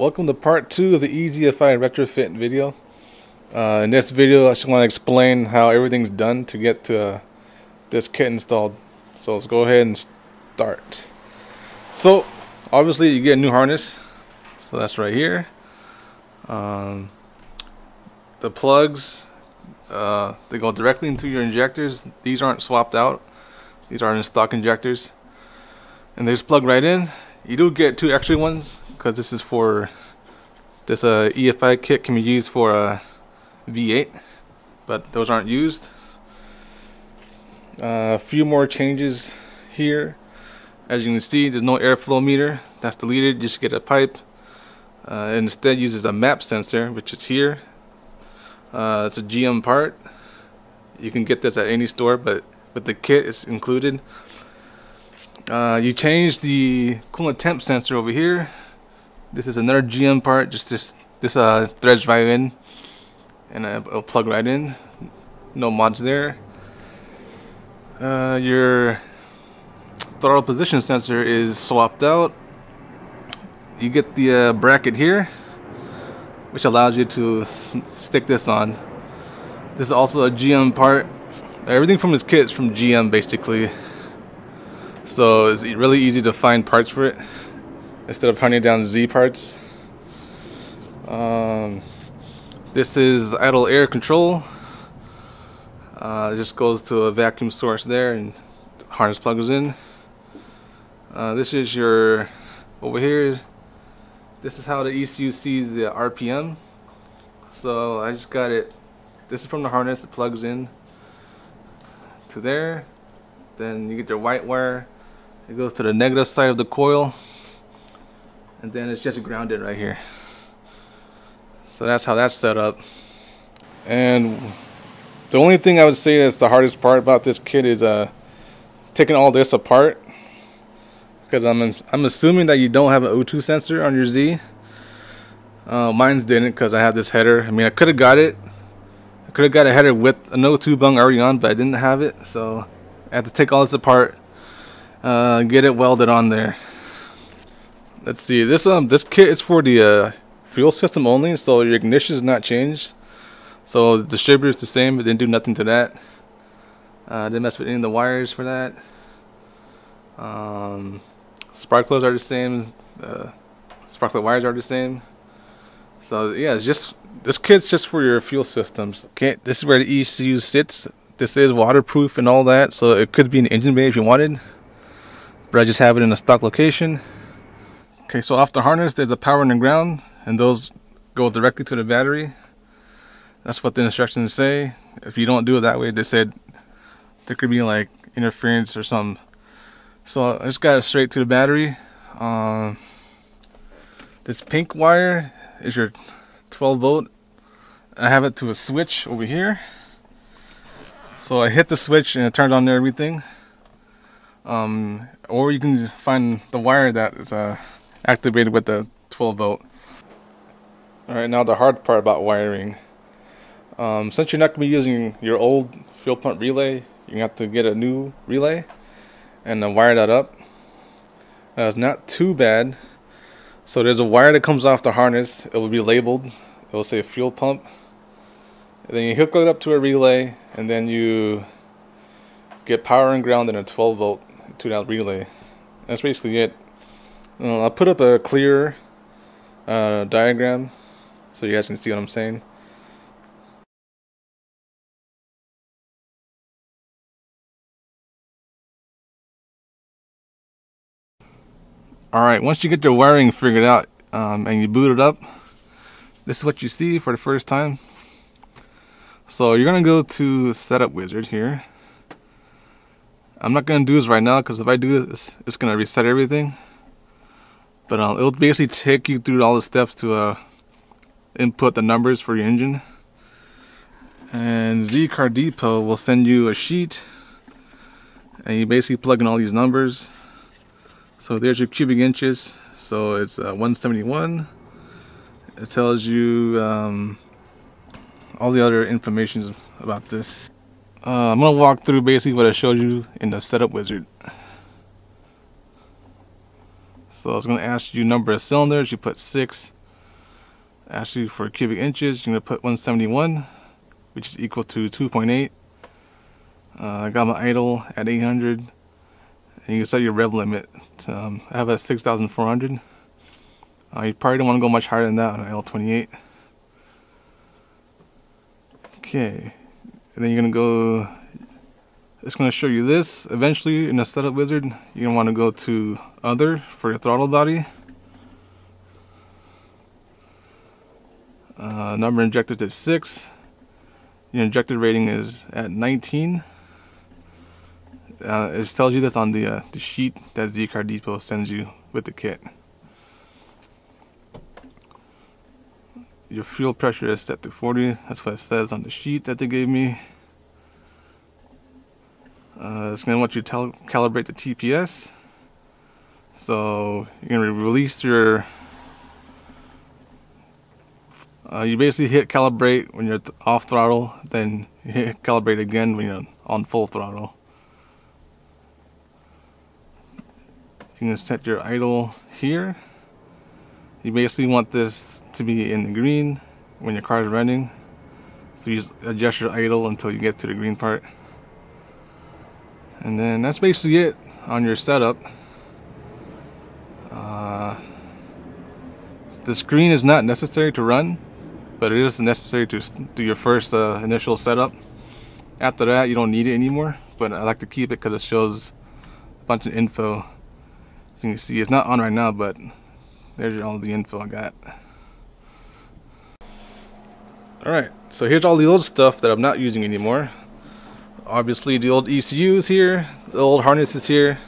Welcome to part two of the EZ-EFI retrofit video. Uh, in this video I just want to explain how everything's done to get to uh, this kit installed. So let's go ahead and start. So obviously you get a new harness. So that's right here. Um, the plugs, uh, they go directly into your injectors. These aren't swapped out. These are in stock injectors. And they just plug right in. You do get two extra ones because this is for this uh, EFI kit can be used for a V8 but those aren't used. Uh, a few more changes here. As you can see there's no airflow meter. That's deleted. Just get a pipe uh, instead uses a map sensor which is here. Uh, it's a GM part. You can get this at any store but with the kit it's included. Uh, you change the coolant temp sensor over here this is another GM part just this this uh threads right in and it'll plug right in. No mods there. Uh, your throttle position sensor is swapped out. You get the uh, bracket here which allows you to stick this on. This is also a GM part. Everything from this kit is from GM basically. So it's really easy to find parts for it instead of hunting down Z parts. Um, this is idle air control. Uh, it just goes to a vacuum source there and harness plugs in. Uh, this is your, over here, this is how the ECU sees the RPM. So I just got it, this is from the harness, it plugs in to there. Then you get your white wire, it goes to the negative side of the coil and then it's just grounded right here. So that's how that's set up. And the only thing I would say that's the hardest part about this kit is uh, taking all this apart. Because I'm I'm assuming that you don't have an O2 sensor on your Z. Uh, mine didn't because I have this header. I mean I could have got it. I could have got a header with an O2 bung already on but I didn't have it. So I had to take all this apart uh, get it welded on there let's see this um this kit is for the uh, fuel system only so your ignition is not changed. So the distributor is the same it didn't do nothing to that. Uh, didn't mess with any of the wires for that. Um, spark plugs are the same uh, spark plug wires are the same. So yeah it's just this kit's just for your fuel systems. Okay this is where the ECU sits. This is waterproof and all that so it could be an engine bay if you wanted but I just have it in a stock location Okay, so off the harness, there's a power and a ground, and those go directly to the battery. That's what the instructions say. If you don't do it that way, they said there could be like interference or something. So I just got it straight to the battery. Um, this pink wire is your 12 volt. I have it to a switch over here. So I hit the switch and it turns on everything. Um, or you can find the wire that is uh, activated with the 12 volt. Alright, now the hard part about wiring. Um, since you're not going to be using your old fuel pump relay, you have to get a new relay and uh, wire that up. Uh, it's not too bad. So there's a wire that comes off the harness. It will be labeled. It will say fuel pump. And then you hook it up to a relay and then you get power and ground in a 12 volt to that relay. That's basically it. I'll put up a clear uh, diagram so you guys can see what I'm saying. Alright, once you get your wiring figured out um, and you boot it up, this is what you see for the first time. So you're going to go to Setup Wizard here. I'm not going to do this right now because if I do this, it's going to reset everything. But um, it'll basically take you through all the steps to uh, input the numbers for your engine. And Z Car Depot will send you a sheet and you basically plug in all these numbers. So there's your cubic inches. So it's uh, 171. It tells you um, all the other information about this. Uh, I'm to walk through basically what I showed you in the setup wizard. So I was going to ask you number of cylinders. You put six. Actually, for cubic inches, you're going to put 171, which is equal to 2.8. Uh, I got my idle at 800. And you can set your rev limit. To, um, I have a 6,400. Uh, you probably don't want to go much higher than that on an L28. Okay. And then you're going to go it's going to show you this. Eventually, in the setup wizard, you're going to want to go to other for your throttle body. Uh, number injected is 6. Your injected rating is at 19. Uh, it tells you this on the, uh, the sheet that Z Car Depot sends you with the kit. Your fuel pressure is set to 40. That's what it says on the sheet that they gave me. Uh, it's going to want you to calibrate the TPS. So you're going to release your. Uh, you basically hit calibrate when you're off throttle, then you hit calibrate again when you're on full throttle. You can set your idle here. You basically want this to be in the green when your car is running. So you adjust your idle until you get to the green part. And then that's basically it on your setup. Uh, the screen is not necessary to run, but it is necessary to do your first uh, initial setup. After that, you don't need it anymore, but I like to keep it because it shows a bunch of info. You can see it's not on right now, but there's all the info I got. Alright, so here's all the old stuff that I'm not using anymore obviously the old ECUs here, the old harness is here,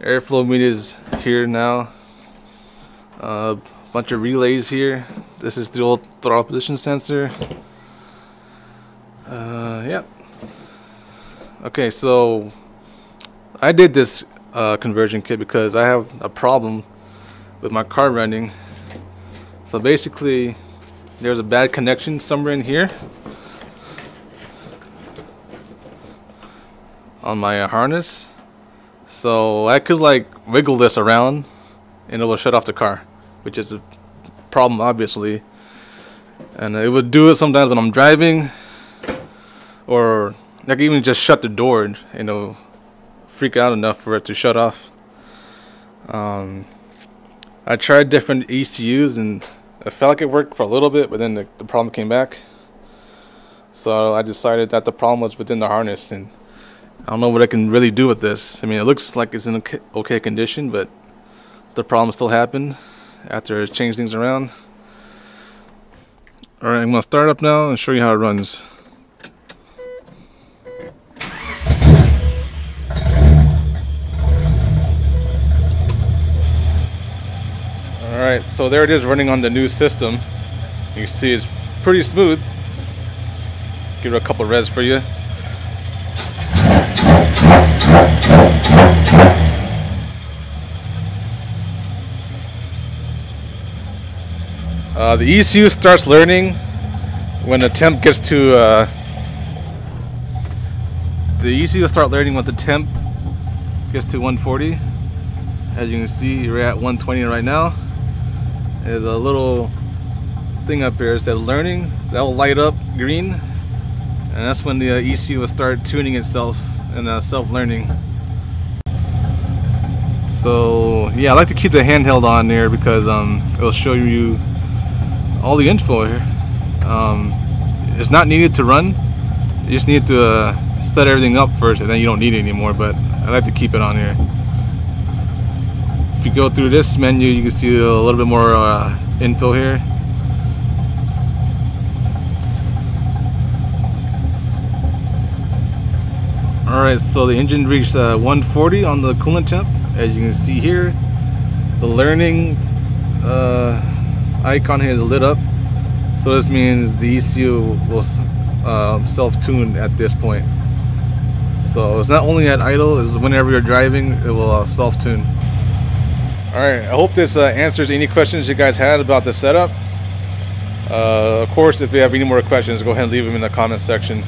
airflow meter is here now, a uh, bunch of relays here. This is the old throttle position sensor. Uh, yeah. Okay, so I did this uh, conversion kit because I have a problem with my car running. So basically, there's a bad connection somewhere in here. on my harness. So I could like wiggle this around and it will shut off the car, which is a problem obviously. And it would do it sometimes when I'm driving or I could even just shut the door and you know freak out enough for it to shut off. Um, I tried different ECUs and I felt like it worked for a little bit, but then the, the problem came back. So I decided that the problem was within the harness and I don't know what I can really do with this. I mean, it looks like it's in okay condition, but the problem still happened after I changed things around. Alright, I'm going to start up now and show you how it runs. Alright, so there it is running on the new system. You can see it's pretty smooth. Give it a couple revs for you. Uh, the ECU starts learning when the temp gets to uh, the ECU will start learning when the temp gets to 140 as you can see we're at 120 right now. There's a little thing up here is that learning that will light up green. And that's when the uh, ECU will start tuning itself and uh, self-learning. So yeah I like to keep the handheld on there because um, it'll show you all the info here. Um, it's not needed to run. You just need to uh, set everything up first and then you don't need it anymore, but I like to keep it on here. If you go through this menu, you can see a little bit more uh, info here. Alright, so the engine reached uh, 140 on the coolant temp, as you can see here. The learning uh, icon here is lit up. So this means the ECU will uh, self-tune at this point. So it's not only at idle, is whenever you're driving, it will uh, self-tune. Alright, I hope this uh, answers any questions you guys had about the setup. Uh, of course, if you have any more questions, go ahead and leave them in the comment section.